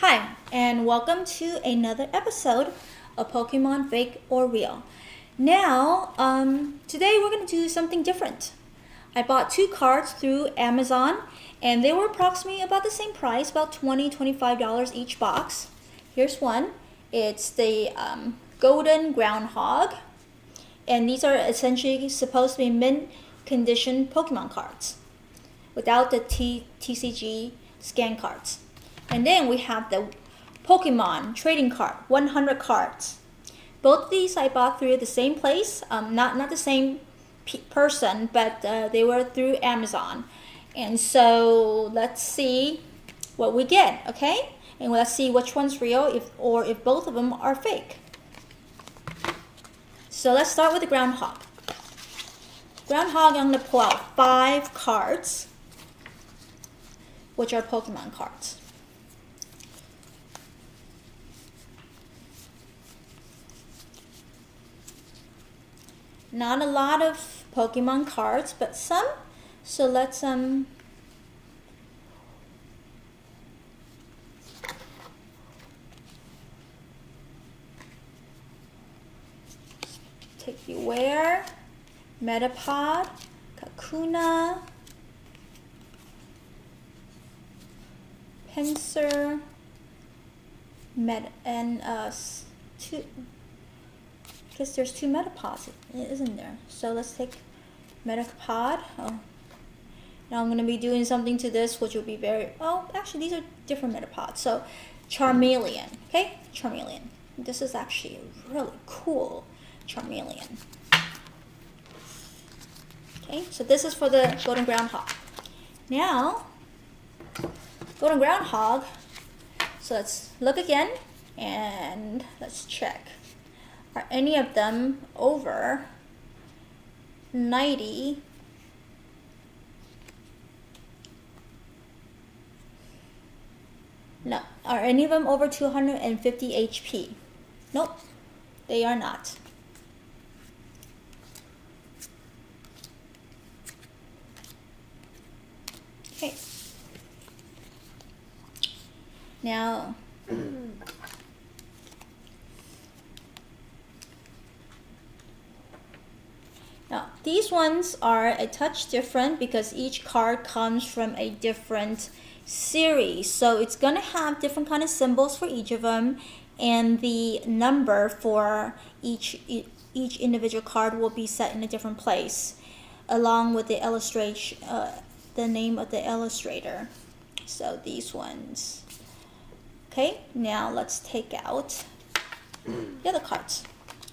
Hi, and welcome to another episode of Pokemon Fake or Real. Now, um, today we're going to do something different. I bought two cards through Amazon, and they were approximately about the same price, about $20 $25 each box. Here's one it's the um, Golden Groundhog, and these are essentially supposed to be mint condition Pokemon cards without the T- TCG scan cards. And then we have the Pokemon trading card, 100 cards. Both these I bought through the same place, um, not not the same person, but uh, they were through Amazon. And so let's see what we get, okay? And let's see which one's real, if or if both of them are fake. So let's start with the groundhog. Groundhog, I'm gonna pull out five cards, which are Pokemon cards. Not a lot of Pokemon cards, but some. So let's um take you where Metapod, Kakuna, Pinsir, Met and uh two because there's two metapods, isn't there? So let's take metapod. Oh. Now I'm going to be doing something to this, which will be very, oh, actually these are different metapods. So Charmeleon, okay? Charmeleon. This is actually a really cool Charmeleon. Okay, so this is for the Golden Groundhog. Now, Golden Groundhog, so let's look again and let's check are any of them over 90 No. Are any of them over 250 HP? Nope. They are not. Okay. Now, Now, these ones are a touch different because each card comes from a different series. So it's going to have different kind of symbols for each of them and the number for each each individual card will be set in a different place along with the illustration uh, the name of the illustrator. So these ones. Okay, now let's take out the other cards.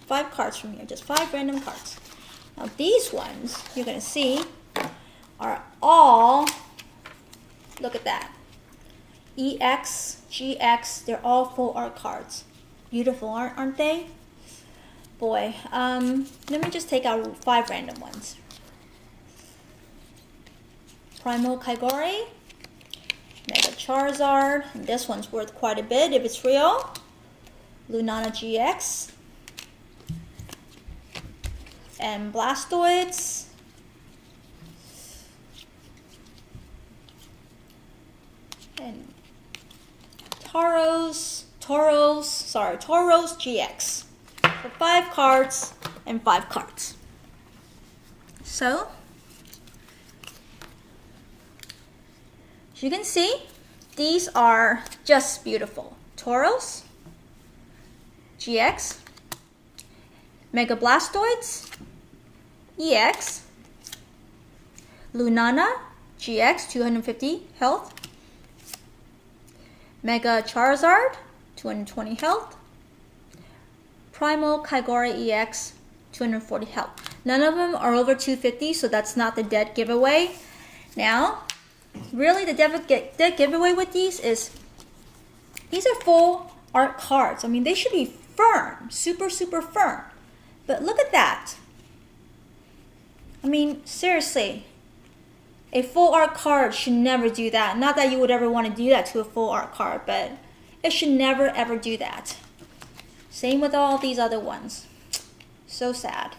Five cards from here, just five random cards. Now these ones, you're going to see, are all, look at that. EX, GX, they're all full art cards. Beautiful, aren't, aren't they? Boy, um, let me just take out five random ones. Primal Kyogre, Mega Charizard, this one's worth quite a bit if it's real. Lunala GX, and Blastoise. And Tauros, Toros, sorry, Toros GX. For five cards and five cards. So, as you can see, these are just beautiful. Toros, GX, Mega Blastoise, EX, Lunala, GX, 250 health, Mega Charizard, 220 health, Primal Kyogre EX, 240 health. None of them are over 250, so that's not the dead giveaway. Now, really the dead giveaway with these is, these are full art cards. I mean, they should be firm, super, super firm. But look at that. I mean, seriously, a full art card should never do that. Not that you would ever want to do that to a full art card, but it should never ever do that. Same with all these other ones. So sad.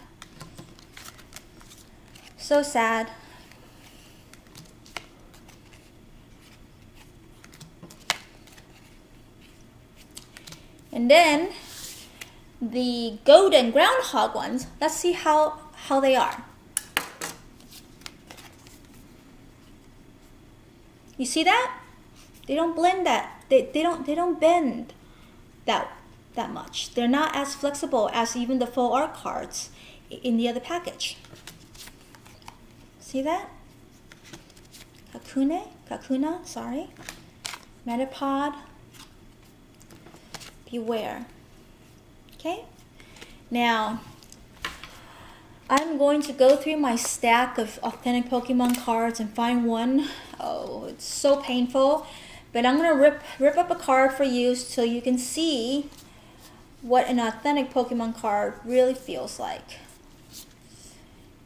So sad. And then the golden groundhog ones, let's see how, how they are. You see that? They don't blend that. They, they don't they don't bend that that much. They're not as flexible as even the full art cards in the other package. See that? Kakune, Kakuna, sorry. Metapod. Beware. Okay? Now, I'm going to go through my stack of authentic Pokemon cards and find one. Oh, it's so painful. But I'm going to rip, rip up a card for you so you can see what an authentic Pokemon card really feels like.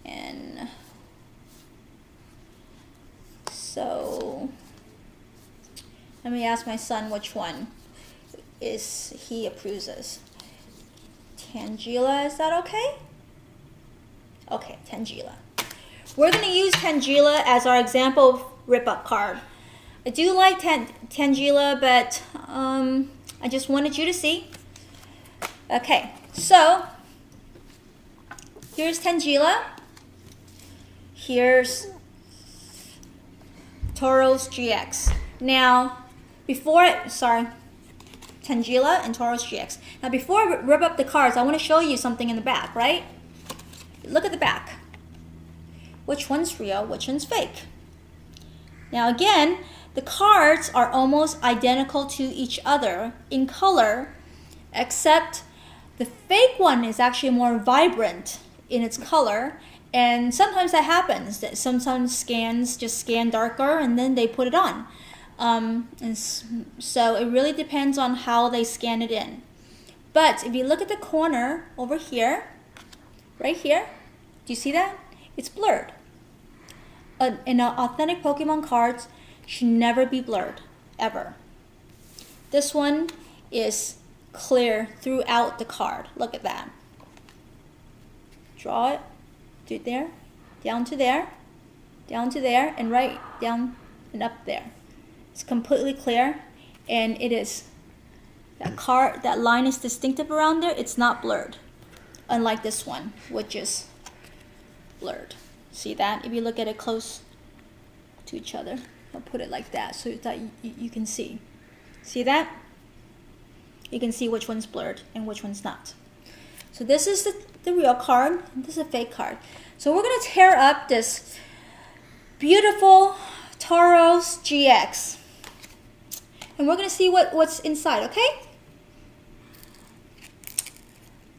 And so let me ask my son which one is he approves. Tangela, is that okay? Okay, Tangela. We're going to use Tangela as our example rip-up card. I do like Tan Tangela, but um, I just wanted you to see. Okay, so here's Tangela. Here's Tauros GX. Now, before, sorry, Tangela and Tauros GX. Now, before I rip up the cards, I want to show you something in the back, right? Look at the back. Which one's real, which one's fake? Now, again, the cards are almost identical to each other in color, except the fake one is actually more vibrant in its color. And sometimes that happens. That sometimes scans just scan darker and then they put it on. Um, and so it really depends on how they scan it in. But if you look at the corner over here, right here, do you see that? It's blurred. Uh, in authentic Pokemon cards should never be blurred, ever. This one is clear throughout the card. Look at that. Draw it, it there, down to there, down to there, and right down and up there. It's completely clear and it is that card that line is distinctive around there, it's not blurred. Unlike this one, which is blurred. See that? If you look at it close to each other, I'll put it like that so that you, you can see. See that? You can see which one's blurred and which one's not. So this is the, the real card, this is a fake card. So we're gonna tear up this beautiful Tauros GX and we're gonna see what, what's inside, okay?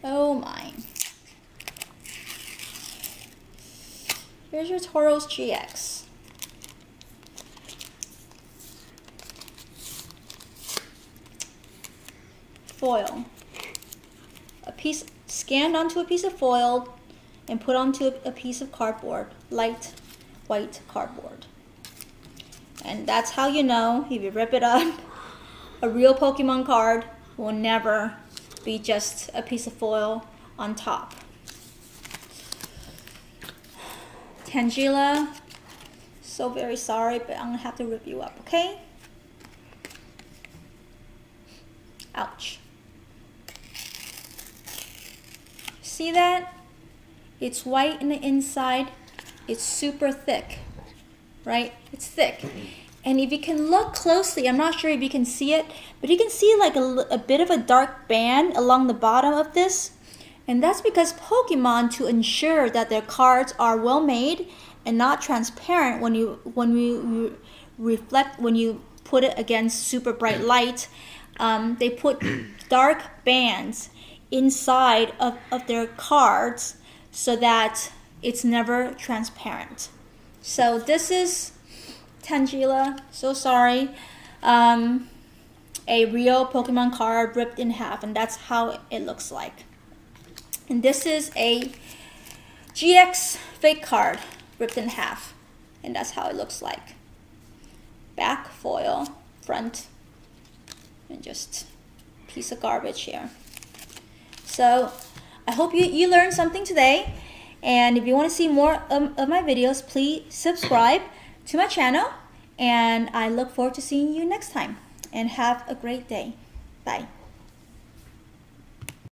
Oh my. Here's your Toros GX. Foil. A piece scanned onto a piece of foil and put onto a, a piece of cardboard, light white cardboard. And that's how you know if you rip it up a real Pokemon card will never be just a piece of foil on top. Tangela, so very sorry, but I'm gonna have to rip you up, okay? Ouch. See that? It's white in the inside. It's super thick, right? It's thick. And if you can look closely, I'm not sure if you can see it, but you can see like a, a bit of a dark band along the bottom of this. And that's because Pokemon, to ensure that their cards are well made and not transparent when you when you reflect when you put it against super bright light, um, they put dark bands inside of, of their cards so that it's never transparent. So this is Tangela, so sorry. Um, a real Pokemon card ripped in half, and that's how it looks like. And this is a GX fake card ripped in half, and that's how it looks like. Back foil, front, and just piece of garbage here. So I hope you, you learned something today. And if you want to see more of, of my videos, please subscribe to my channel and I look forward to seeing you next time and have a great day. Bye.